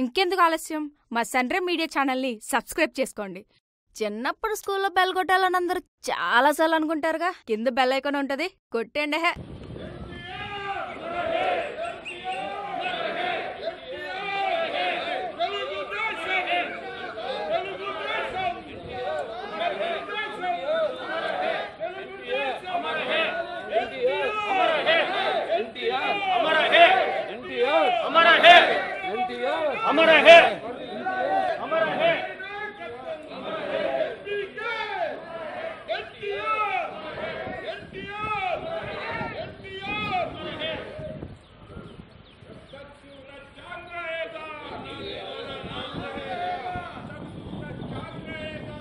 ఇంకెందుకు ఆలస్యం? మా సెంట్రల్ మీడియా ఛానల్ని సబ్స్క్రైబ్ చేసుకోండి. చిన్నప్పుడు స్కూల్లో బెల్ కొట్టాలని అందరూ చాలాసార్లు అనుకుంటారుగా. కింద బెల్ ఐకాన్ ఉంటుంది. కొట్టండి హే. अमर है अमर है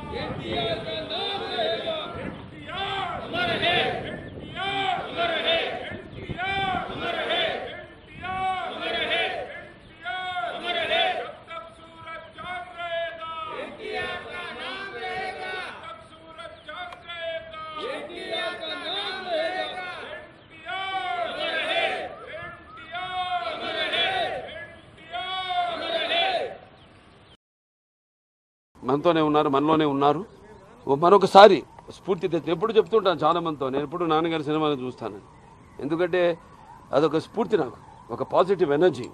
Yeah, Yeah. మనతోనే ఉన్నారు మనలోనే ఉన్నారు. మరొకసారి స్ఫూర్తి తెచ్చి ఎప్పుడు చెప్తుంటాను చాలా మందితో నేను ఎప్పుడు నాన్నగారి సినిమాలు చూస్తాను. ఎందుకంటే అదొక స్ఫూర్తి నాకు ఒక పాజిటివ్ ఎనర్జీ.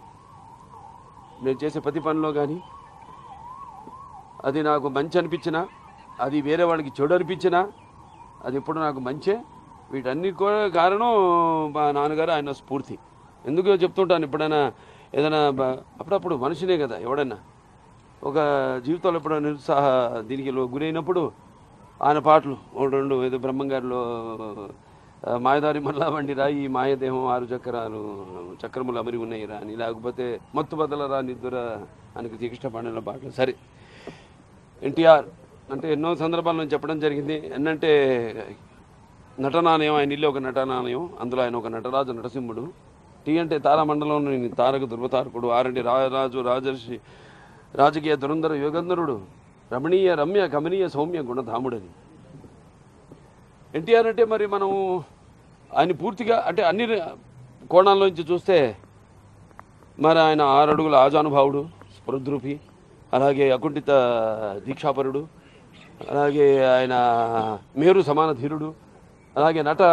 నేను చేసే ప్రతి పనిలో కానీ అది నాకు మంచి అనిపించినా అది వేరే వాళ్ళకి చెడు అనిపించినా అది ఎప్పుడు నాకు మంచే. వీటన్ని కూడా కారణం మా నాన్నగారు ఆయన స్ఫూర్తి. ఎందుకు చెప్తుంటాను ఎప్పుడైనా ఏదైనా అప్పుడప్పుడు మనిషినే కదా ఎవడన్నా. ఒక జీవితంలో ఎప్పుడో నిరుత్సాహ దీనికి గురైనప్పుడు ఆయన పాటలు ఓ రెండు ఏదో బ్రహ్మంగారిలో మాయదారి మల్లా వండి రా ఈ మాయదేహం ఆరు చక్రాలు చక్రములు అమరి ఉన్నాయి రా అని. లేకపోతే మత్తు బదలరా నిద్దుర ఆయనకి శ్రీకృష్ణ పాండల పాటలు. సరే. ఎన్టీఆర్ అంటే ఎన్నో సందర్భాల్లో నేను చెప్పడం జరిగింది. ఏంటంటే నటనానయం ఆయన ఇల్లు ఒక నటనానయం. అందులో ఆయన ఒక నటరాజు నటసింహుడు. టీ అంటే తారామండలం తారక దుర్వతారకుడు ఆరండి రాజరాజు రాజర్షి రాజకీయ దురంధర యోగంధరుడు రమణీయ రమ్య గమనీయ సౌమ్య గుణధాముడని. ఎన్టీఆర్ అంటే మరి మనం ఆయన పూర్తిగా అంటే అన్ని కోణాల్లోంచి చూస్తే మరి ఆయన ఆరు అడుగుల ఆజానుభావుడు స్పృద్రూపి అలాగే అకుంఠిత దీక్షాపరుడు అలాగే ఆయన మేరు సమాన ధీరుడు అలాగే నట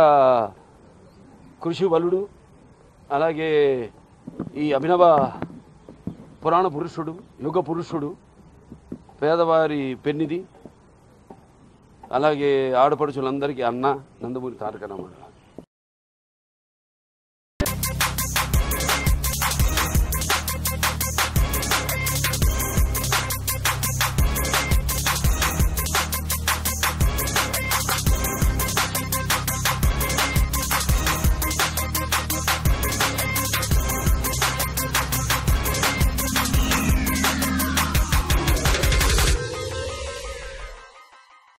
కృషి బలుడు అలాగే ఈ అభినవ పురాణ పురుషుడు యుగ పురుషుడు పేదవారి పెన్నిది అలాగే ఆడపడుచులందరికీ అన్న నందమూరి తారక రామారావు.